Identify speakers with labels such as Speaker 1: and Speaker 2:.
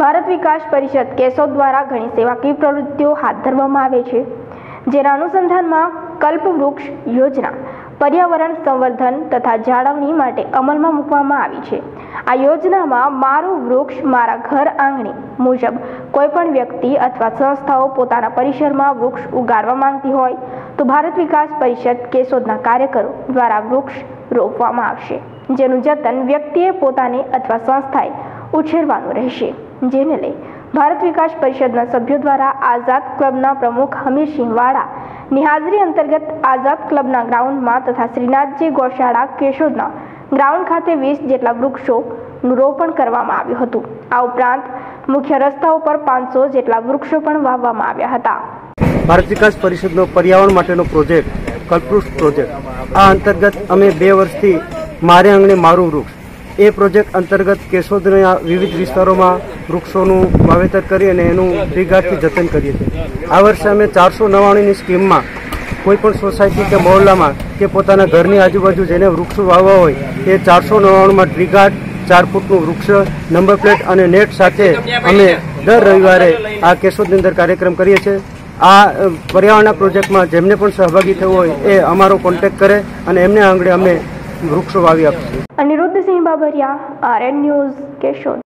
Speaker 1: ભારત વિકાસ પરિષદ કેશોદ દ્વારા ઘણી સેવાકીય પ્રવૃત્તિઓ હાથ ધરવામાં આવે છે, જેના અનુસંધાનમાં કલ્પવૃક્ષ યોજના, પર્યાવરણ સંવર્ધન તથા જાળવણી માટે અમલમાં મૂકવામાં આવી છે. આ યોજનામાં મારું વૃક્ષ, મારા ઘર આંગણે મુજબ કોઈપણ વ્યક્તિ અથવા સંસ્થાઓ પોતાના પરિસરમાં વૃક્ષ ઉગાડવા માંગતી હોય, તો ભારત વિકાસ પરિષદ કેશોદના કાર્યકરો દ્વારા વૃક્ષ રોપવામાં આવશે, જેનું જતન વ્યક્તિએ પોતાને અથવા સંસ્થાએ ઉછેરવાનું રહેશે. જેને લઈ ભારત વિકાસ પરિષદના સભ્યો દ્વારા આઝાદ ક્લબના પ્રમુખ હમીરસિંહ વાળાની હાજરી અંતર્ગત આઝાદ ક્લબના ગ્રાઉન્ડમાં તથા શ્રીનાથજી ગૌશાળા કેશોદના ગ્રાઉન્ડ ખાતે વીસ જેટલા વૃક્ષોનું રોપણ કરવામાં આવ્યું હતું. આ ઉપરાંત મુખ્ય રસ્તાઓ પર પાંચસો જેટલા વૃક્ષો પણ વાવવામાં આવ્યા હતા.
Speaker 2: ભારત વિકાસ પરિષદનો પર્યાવરણ માટેનો પ્રોજેક્ટ, કલ્પવૃક્ષ પ્રોજેક્ટ. આ અંતર્ગત અમે બે વર્ષથી મારે આંગણે મારું વૃક્ષ એ પ્રોજેક્ટ અંતર્ગત કેશોદના વિવિધ વિસ્તારોમાં વૃક્ષોનું વાવેતર કરી અને એનું ટ્રીગાર્ડથી જતન કરીએ છીએ. આ વર્ષે અમે ચારસો નવ્વાણુંની સ્કીમમાં કોઈ પણ સોસાયટી કે મહોલ્લામાં કે પોતાના ઘરની આજુબાજુ જેને વૃક્ષો વાવવા હોય, એ ચારસો નવ્વાણુંમાં ટ્રીગાર્ડ ચાર ફૂટનું વૃક્ષ, નંબર પ્લેટ અને નેટ સાથે અમે દર રવિવારે આ કેશોદની અંદર કાર્યક્રમ કરીએ છીએ. આ પર્યાવરણના પ્રોજેક્ટમાં જેમને પણ સહભાગી થવું હોય, એ અમારો કોન્ટેક્ટ કરે અને એમને આંગણે અમે વૃક્ષો વાવી આપીશું
Speaker 1: સિંહ બાબરિયા આરએન ન્યૂઝ કેશોદ